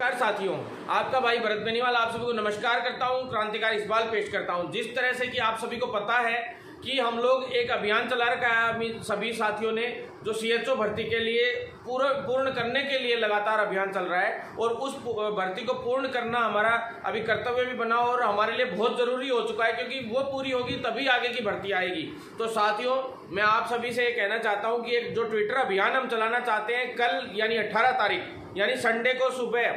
नमस्कार साथियों, आपका भाई भरत बेनीवाल आप सभी को नमस्कार करता हूँ, क्रांतिकारी इस बाल पेश करता हूँ। जिस तरह से कि आप सभी को पता है कि हम लोग एक अभियान चला रखा है सभी साथियों ने, जो सीएचओ भर्ती के लिए पूरा, पूर्ण करने के लिए लगातार अभियान चल रहा है और उस भर्ती को पूर्ण करना हमारा अभी कर्तव्य भी बना और हमारे लिए बहुत ज़रूरी हो चुका है क्योंकि वो पूरी होगी तभी आगे की भर्ती आएगी। तो साथियों, मैं आप सभी से ये कहना चाहता हूँ कि एक जो ट्विटर अभियान हम चलाना चाहते हैं, कल यानी अट्ठारह तारीख, यानी संडे को सुबह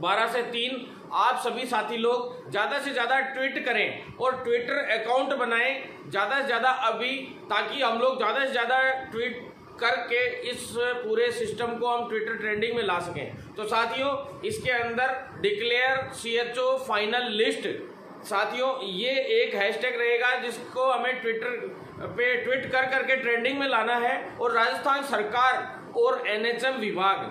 बारह से तीन आप सभी साथी लोग ज़्यादा से ज़्यादा ट्वीट करें और ट्विटर अकाउंट बनाएँ ज़्यादा से ज़्यादा अभी, ताकि हम लोग ज़्यादा से ज़्यादा ट्वीट करके इस पूरे सिस्टम को हम ट्विटर ट्रेंडिंग में ला सकें। तो साथियों, इसके अंदर डिक्लेयर सीएचओ फाइनल लिस्ट। साथियों, ये एक हैशटैग रहेगा जिसको हमें ट्विटर पे ट्वीट कर करके ट्रेंडिंग में लाना है और राजस्थान सरकार और एनएचएम विभाग।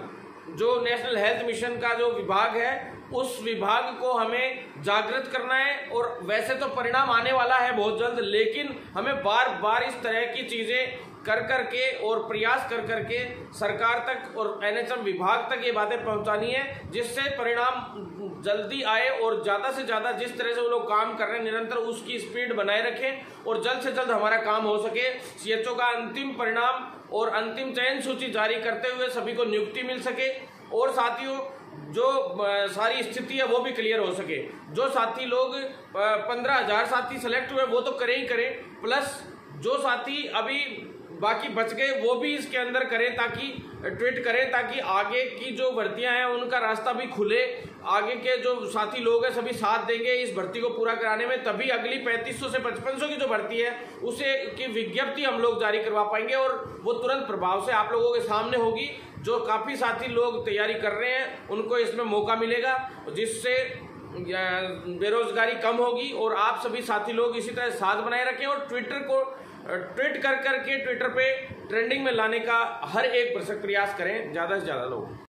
जो नेशनल हेल्थ मिशन का जो विभाग है, उस विभाग को हमें जागृत करना है और वैसे तो परिणाम आने वाला है बहुत जल्द, लेकिन हमें बार बार इस तरह की चीज़ें कर कर के और प्रयास कर कर के सरकार तक और एनएचएम विभाग तक ये बातें पहुंचानी है, जिससे परिणाम जल्दी आए और ज़्यादा से ज़्यादा जिस तरह से वो लोग काम कर रहे हैं, निरंतर उसकी स्पीड बनाए रखें और जल्द से जल्द हमारा काम हो सके। सीएचओ का अंतिम परिणाम और अंतिम चयन सूची जारी करते हुए सभी को नियुक्ति मिल सके और साथियों, जो सारी स्थिति है वो भी क्लियर हो सके। जो साथी लोग पंद्रह हज़ार साथी सेलेक्ट हुए, वो तो करें ही करें। प्लस, जो साथी अभी बाकी बच गए, वो भी इसके अंदर करें ताकि, ट्वीट करें ताकि आगे की जो भर्तियाँ हैं, उनका रास्ता भी खुले। आगे के जो साथी लोग हैं, सभी साथ देंगे इस भर्ती को पूरा कराने में। तभी अगली 3500 से 5500 की जो भर्ती है, उसे की विज्ञप्ति हम लोग जारी करवा पाएँगे और वो तुरंत प्रभाव से आप लोगों के सामने होगी। जो काफ़ी साथी लोग तैयारी कर रहे हैं, उनको इसमें मौका मिलेगा, जिससे बेरोजगारी कम होगी और आप सभी साथी लोग इसी तरह साथ बनाए रखें और ट्विटर को ट्वीट कर करके ट्विटर पे ट्रेंडिंग में लाने का हर एक प्रयास करें, ज़्यादा से ज़्यादा लोग।